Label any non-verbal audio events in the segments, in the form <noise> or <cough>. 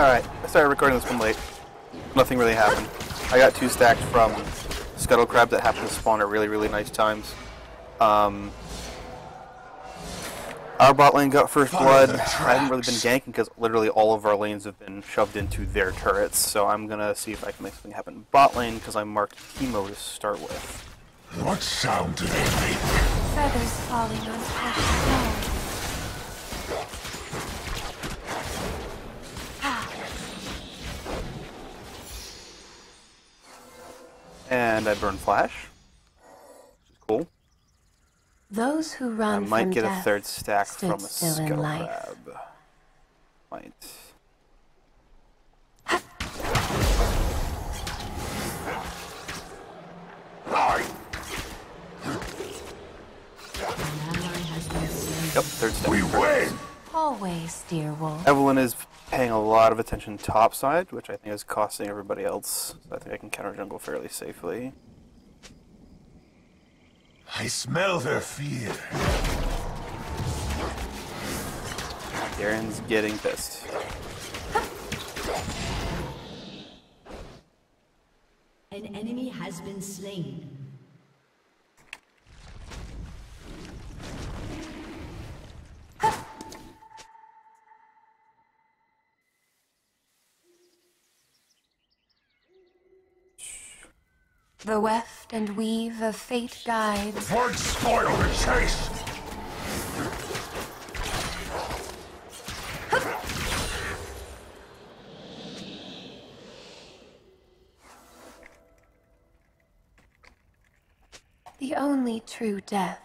Alright, I started recording this one late. Nothing really happened. I got two stacked from Scuttle Crab that happened to spawn at really, really nice times. Um, our bot lane got first blood. I haven't really been ganking because literally all of our lanes have been shoved into their turrets. So I'm gonna see if I can make something happen bot lane because I marked Teemo to start with. What sound do they make? Feathers falling on precious And I burn flash, which is cool. Those who I run might from get a death third stack from a still in Scuttle life. Crab. Might. Yep, third stack. We win! Always, dear wolf. Evelynn is paying a lot of attention topside, which I think is costing everybody else. So I think I can counter jungle fairly safely. I smell their fear. Garen's getting pissed. An enemy has been slain. The weft and weave of fate guides. Won't spoil the chase! The only true death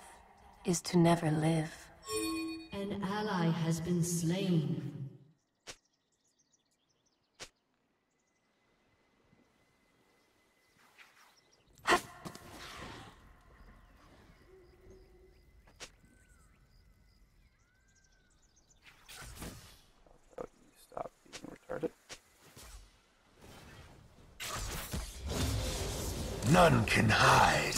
is to never live. An ally has been slain. None can hide.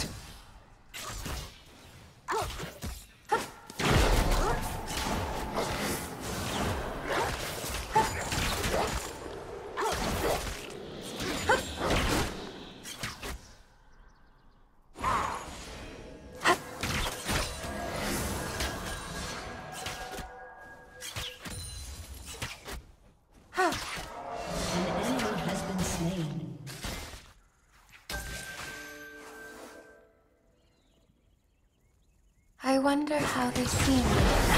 Wonder how they see me.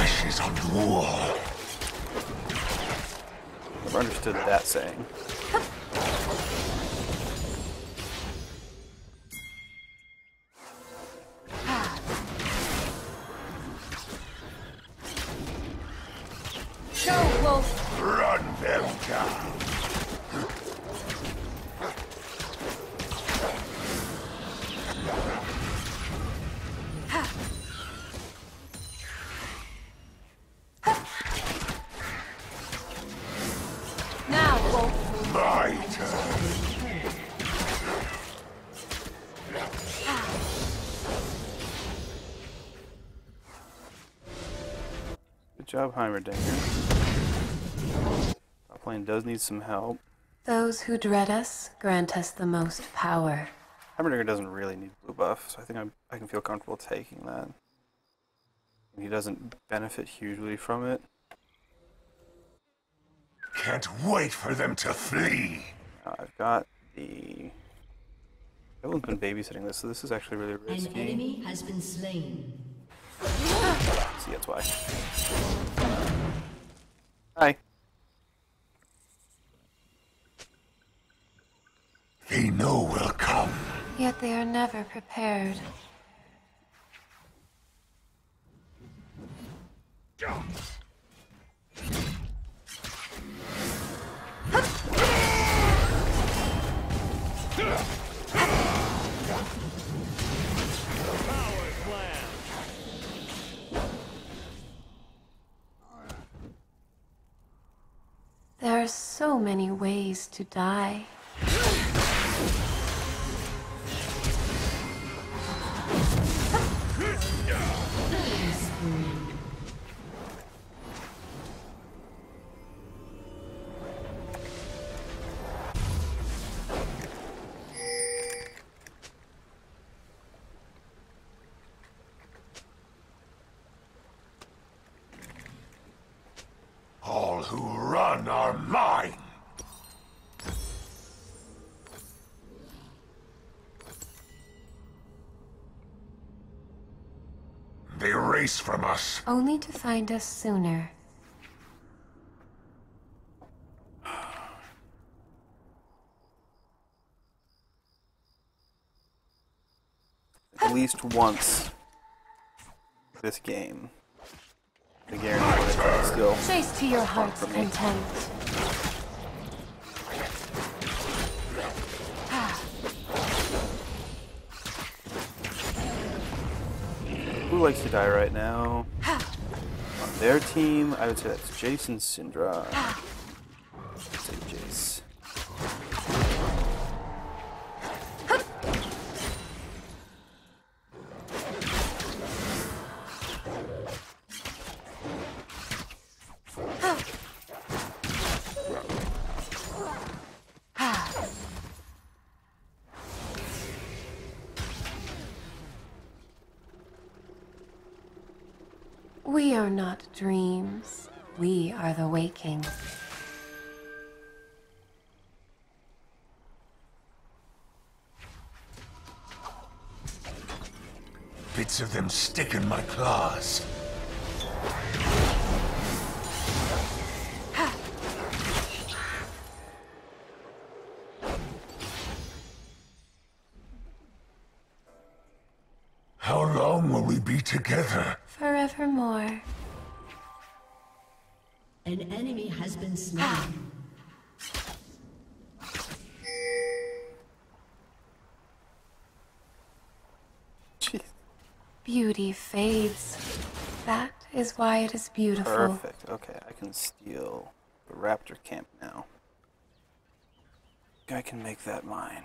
Ashes on the wall. Never understood that saying. Job, Heimerdinger. Top plane does need some help. Those who dread us grant us the most power. Heimerdinger doesn't really need blue buff, so I think I'm, I can feel comfortable taking that. And he doesn't benefit hugely from it. Can't wait for them to flee. Now I've got the... Everyone's been babysitting this, so this is actually really risky. An enemy has been slain. See, that's why. Hi. They know we'll come. Yet they are never prepared. There are so many ways to die. They race from us. Only to find us sooner. At least once this game. I guarantee that still Chase to your heart's for me. content. Likes to die right now? <sighs> On their team, I would say that's Jason Syndra. <sighs> Ah. We are the waking. Bits of them stick in my claws. How long will we be together? Has been slain. Jeez. <sighs> Beauty fades. That is why it is beautiful. Perfect. Okay, I can steal the raptor camp now. I can make that mine.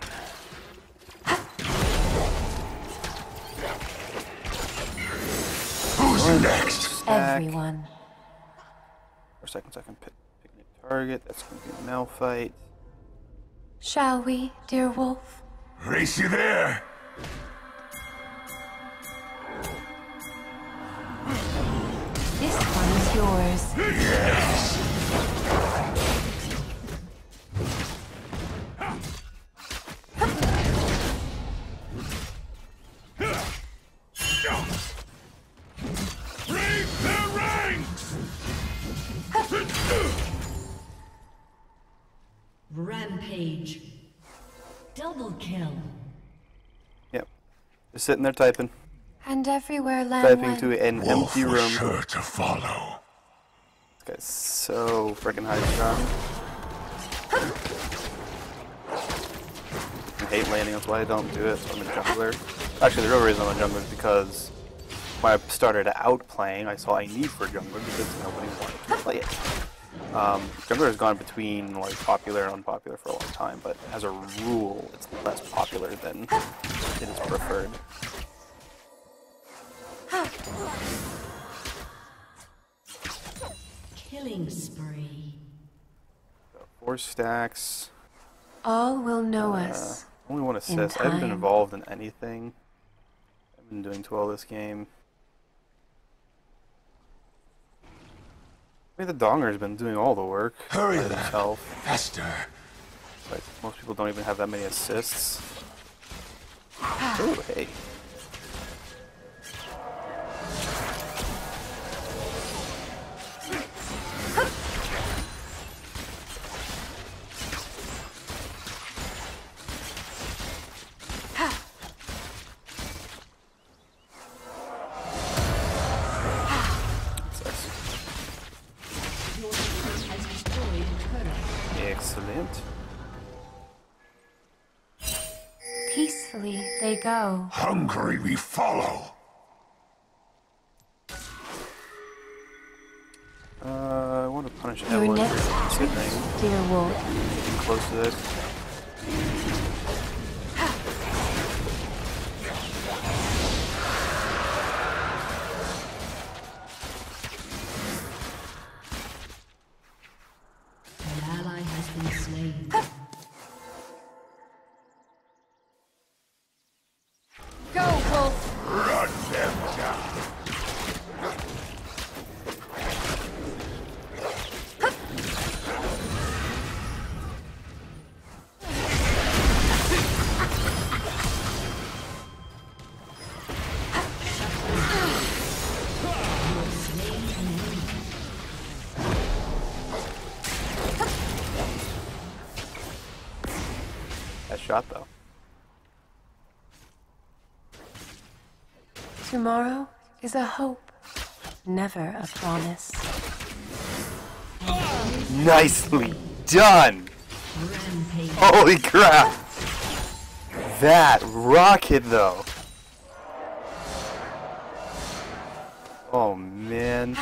Who's next? Everyone. For second, I can pick, pick a new target. That's going to be Malphite. Shall we, dear wolf? Race you there! This one is yours. Yes! Rampage. Double kill. Yep. Just sitting there typing. And everywhere land Typing went. to an Wolf empty was room. sure to follow. This guy's so freaking high strung. I hate landing, that's why I don't do it. I'm a jungler. Actually, the real reason I'm a jungler is because when I started out playing, I saw a need for a jungler because nobody wanted to play it. Um, jungler has gone between like popular and unpopular for a long time, but as a rule, it's less popular than it is preferred. Killing spree. Four stacks. All will know Uh, us. only one in assist. I haven't been involved in anything. I've been doing too well this game. I mean, the Donger's been doing all the work Hurry himself. Faster. Like most people don't even have that many assists. Oh, hey. Peacefully go. Hungry we follow. Uh, I want to punish Your Evelynn next for treat, dear wolf. close to this. Tomorrow is a hope, never a promise. Nicely done! Holy crap! That rocket though. Oh man.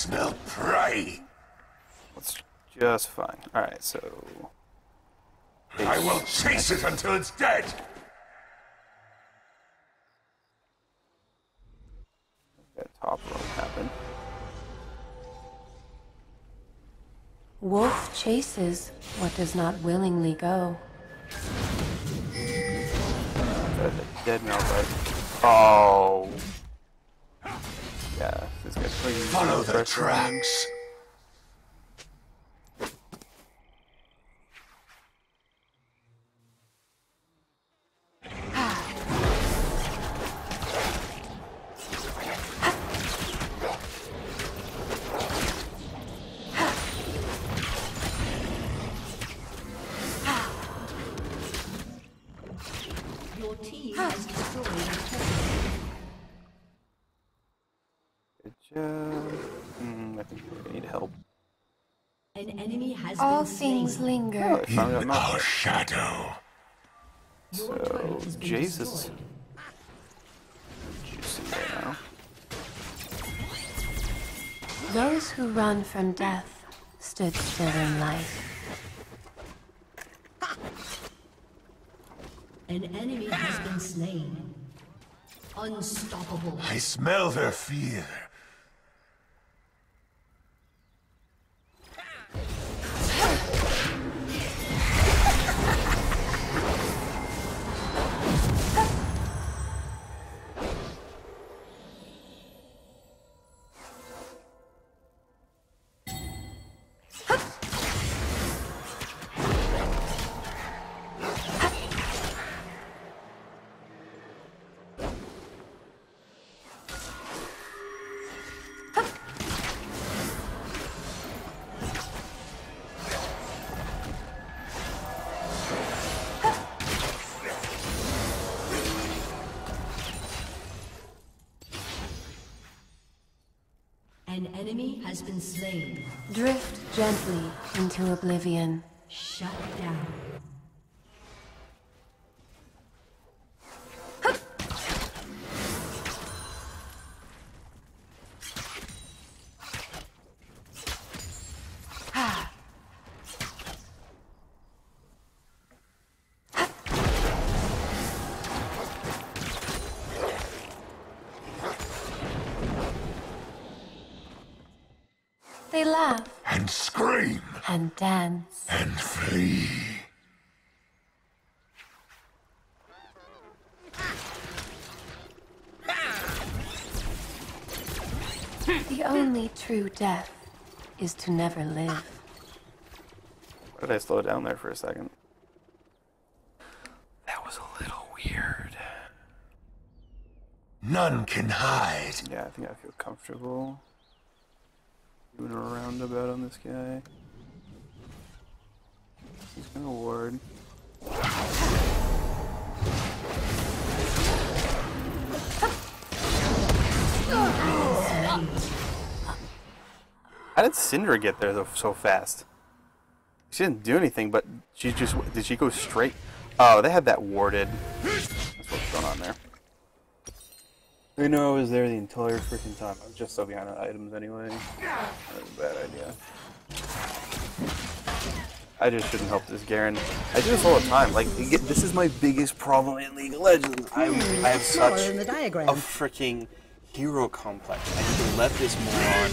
Smell prey. That's just fine. Alright, so I will chase it until it's dead. that top row happen. Wolf chases what does not willingly go. That's a dead now, but oh. Yeah, this guy's pretty Follow the tracks. Enemy has All been things slain. Oh, linger. I found In our shadow. Your So, turret has Jesus. juicy right now. Those who run from death stood still in life. An enemy has been slain. Unstoppable. I smell their fear. Enemy has been slain. Drift gently into oblivion. Shut down. Laugh And scream. and dance. And flee. The only true death is to never live. Why did I slow down there for a second? That was a little weird. None can hide. Yeah, I think I feel comfortable doing a roundabout on this guy. He's gonna ward. How did Syndra get there though so fast? She didn't do anything, but she just did she go straight? Oh, they had that warded. That's what's going on there. I know I was there the entire freaking time. I was just so behind on items anyway. That was a bad idea. I just shouldn't help this Garen. I do this all the time. Like, this is my biggest problem in League of Legends. I, hmm, I have such in the diagram. a freaking hero complex. I need to let this moron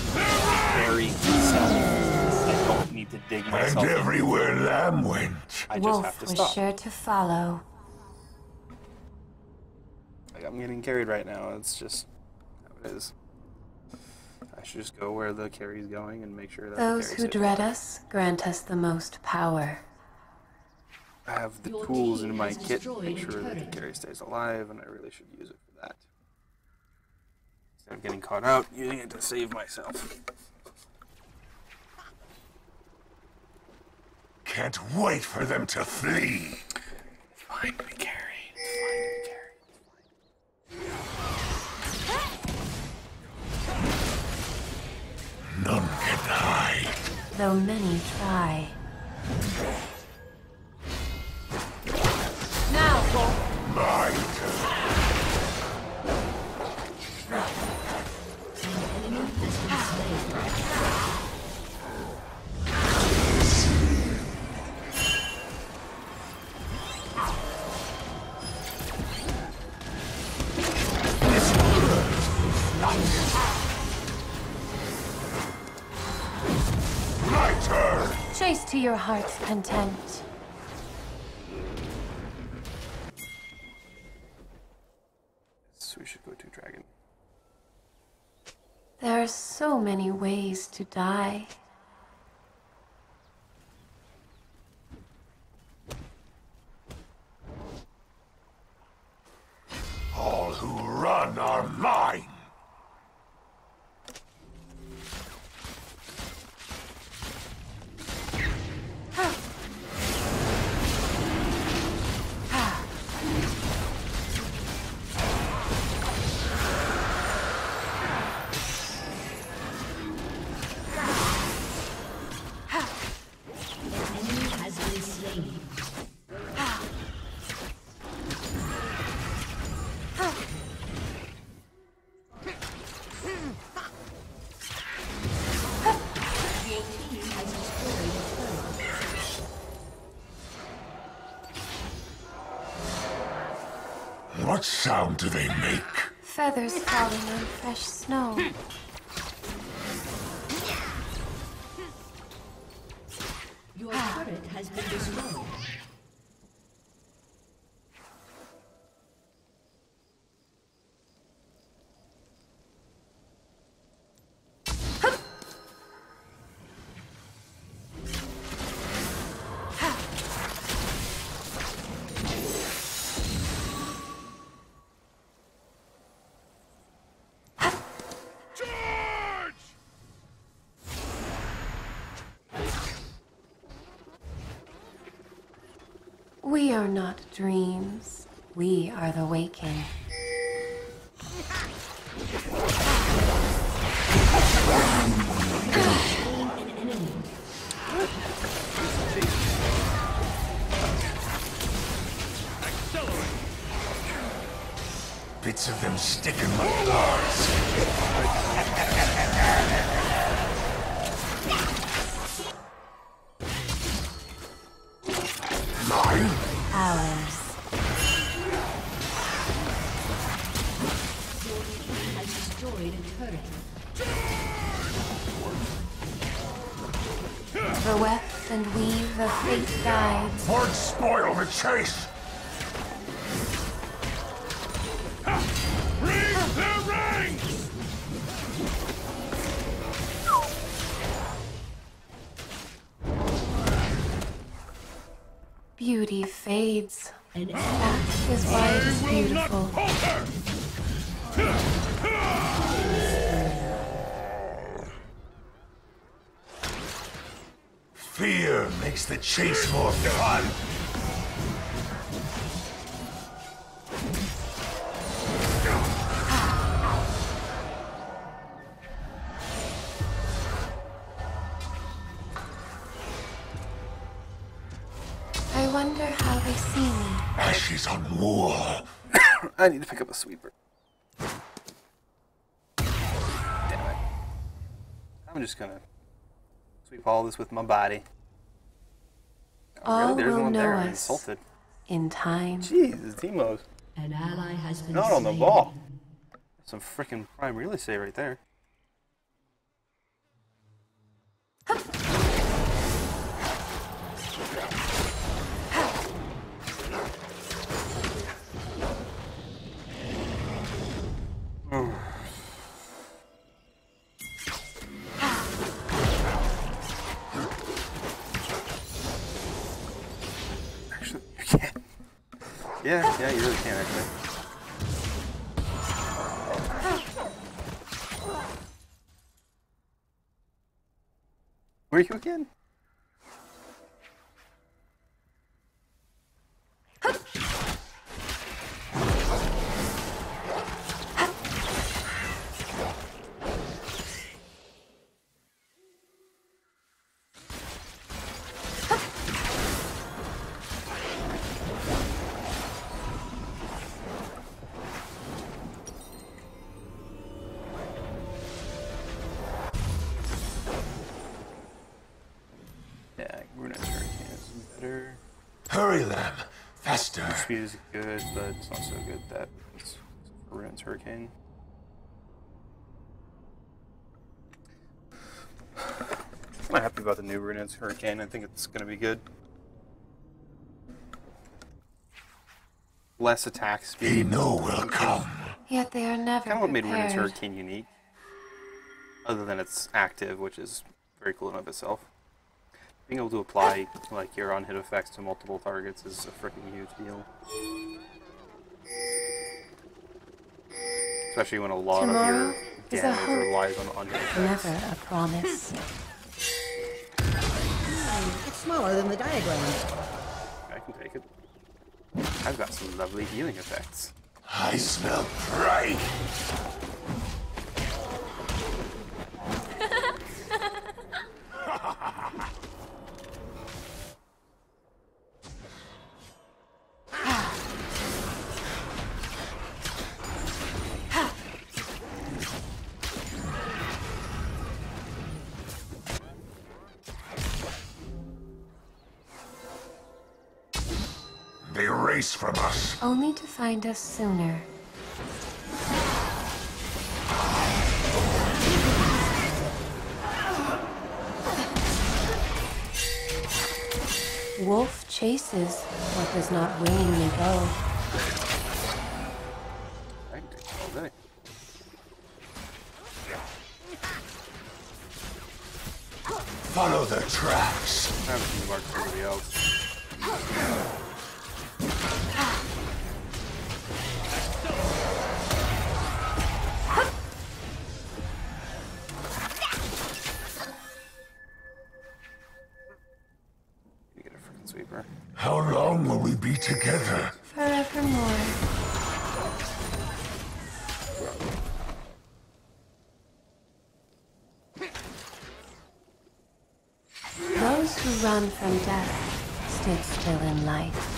bury himself. I don't need to dig And myself. in. everywhere Lamb went. I just have Wolf to was stop. sure to follow. Like, I'm getting carried right now. It's just how it is. I should just go where the carry's going and make sure that Those who carry's dread us grant us the most power. I have the Your tools in my kit to make sure that the carry stays alive, and I really should use it for that. Instead of getting caught out, using it to save myself. Can't wait for them to flee. Fine, we carry. Though many try. Your heart's content. So we should go to dragon. There are so many ways to die. What sound do they make? Feathers falling on fresh snow. Your turret has been destroyed. Are not dreams. We are the waking. Bits of them stick in my claws. Chase. Bring the ranks! Beauty fades. An enemy That is why it is beautiful. Fear makes the chase more fun. Pick up a sweeper. Damn it. I'm just gonna sweep all this with my body. Oh, All really? There's will one know there. Us. insulted. In time. Jeez, Teemo's An ally has been not on the slain. ball. Some freaking prime real estate right there. Yeah, yeah, you really can actually. Where are you again? Hurry, Lamb. Faster. Speed is good, but it's not so good that it's Runaan's Hurricane. I'm not happy about the new Runaan's Hurricane. I think it's going to be good. Less attack He speed. know will come. Yet they are never Kind of what made Runaan's prepared. Hurricane unique. Other than it's active, which is very cool in of itself. Being able to apply like your on hit effects to multiple targets is a freaking huge deal. Especially when a lot Tomorrow of your damage hope. relies on on hit effects. Never a promise. <laughs> It's smaller than the diagram. I can take it. I've got some lovely healing effects. I smell prey. They race from us. Only to find us sooner. Wolf chases what does not willingly go. Together? Forevermore. Those who run from death stood still in life.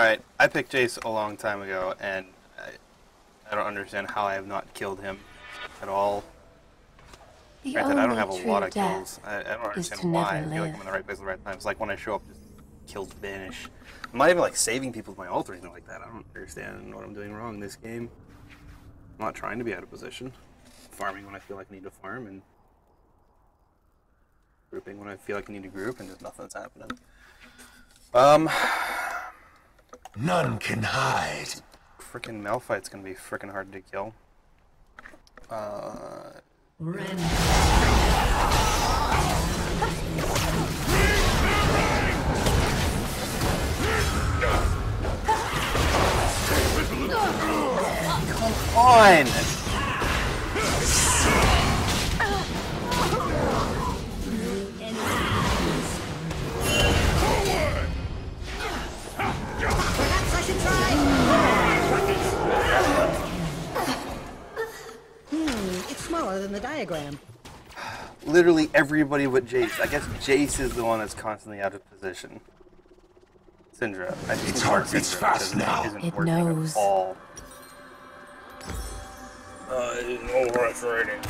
Alright, I picked Jace a long time ago, and I, I don't understand how I have not killed him at all. The Granted, I don't have a lot of kills. I, I don't understand why. I feel like. I'm in the right place at the right time. It's like when I show up, just kills vanish. I'm not even like saving people with my ult or anything like that. I don't understand what I'm doing wrong in this game. I'm not trying to be out of position. Farming when I feel like I need to farm, and grouping when I feel like I need to group, and just nothing's happening. Um, None can hide. freaking Malphite's gonna be freaking hard to kill. Uh, Ren. on! Hmm, it's smaller than the diagram. literally everybody but Jace. I guess Jace is the one that's constantly out of position. Syndra. I think Its Dark heart beats Syndra fast now. It knows. At all. Uh, it's frustrating.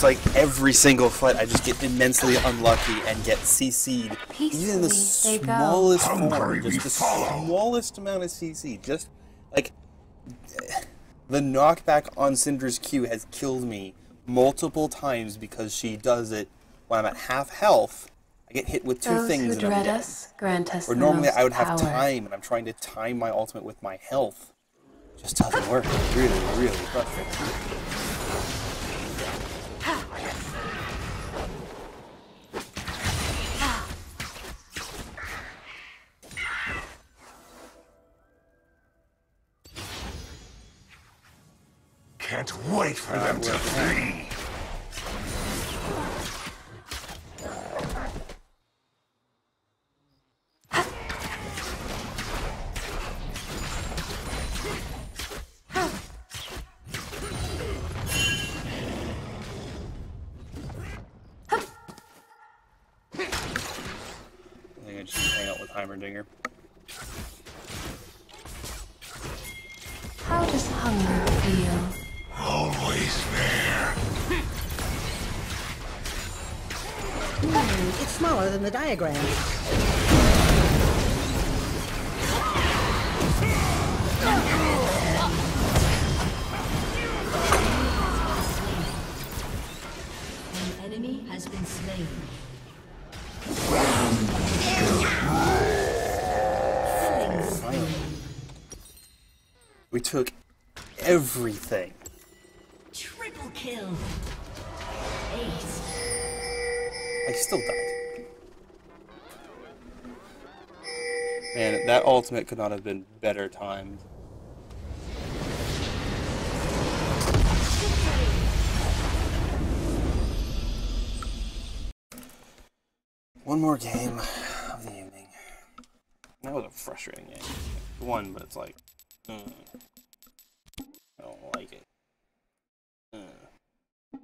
It's like every single fight I just get immensely unlucky and get CC'd. Even in the Peacefully they go. smallest form, just the follow. smallest amount of CC. Just like the knockback on Syndra's Q has killed me multiple times because she does it when I'm at half health. I get hit with two Those things who and I'm dread dead. us grant us Or the normally most I would have power. time and I'm trying to time my ultimate with my health. Just doesn't work. It's really, really frustrating. Can't wait for them to flee. We took everything. Triple kill. Ace. I still died. Man, that ultimate could not have been better timed. One more game of the evening. That was a frustrating game. One, but it's like, mm, I don't like it. Mm.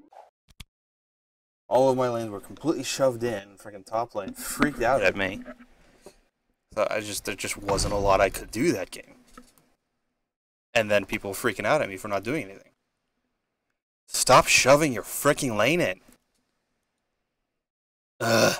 All of my lanes were completely shoved in. Freaking top lane freaked out at me. So I just there just wasn't a lot I could do that game. And then people freaking out at me for not doing anything. Stop shoving your freaking lane in. Ugh.